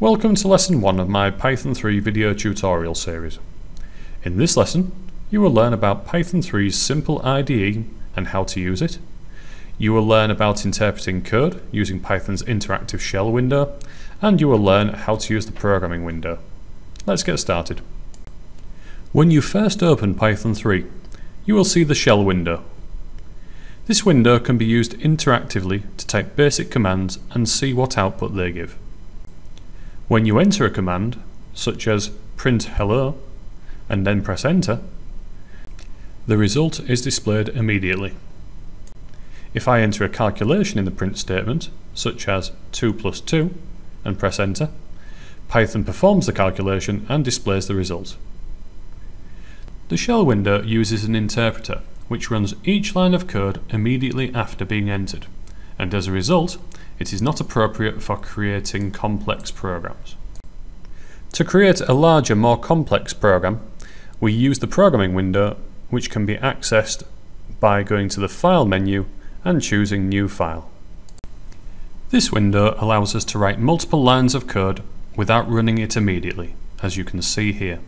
Welcome to lesson 1 of my Python 3 video tutorial series. In this lesson, you will learn about Python 3's simple IDE and how to use it. You will learn about interpreting code using Python's interactive shell window, and you will learn how to use the programming window. Let's get started. When you first open Python 3, you will see the shell window. This window can be used interactively to type basic commands and see what output they give. When you enter a command, such as print hello, and then press enter, the result is displayed immediately. If I enter a calculation in the print statement, such as 2 plus 2, and press enter, Python performs the calculation and displays the result. The shell window uses an interpreter which runs each line of code immediately after being entered, and as a result, it is not appropriate for creating complex programs. To create a larger, more complex program, we use the programming window which can be accessed by going to the File menu and choosing New File. This window allows us to write multiple lines of code without running it immediately, as you can see here.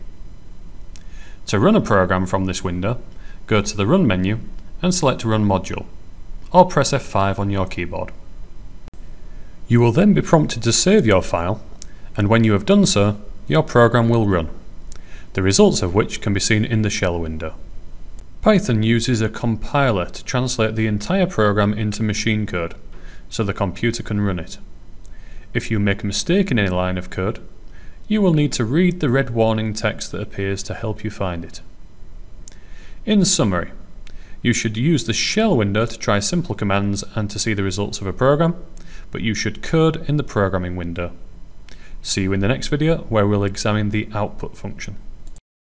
To run a program from this window, go to the Run menu and select Run Module, or press F5 on your keyboard. You will then be prompted to save your file, and when you have done so, your program will run, the results of which can be seen in the shell window. Python uses a compiler to translate the entire program into machine code, so the computer can run it. If you make a mistake in any line of code, you will need to read the red warning text that appears to help you find it. In summary, you should use the shell window to try simple commands and to see the results of a program, but you should code in the programming window. See you in the next video where we'll examine the output function.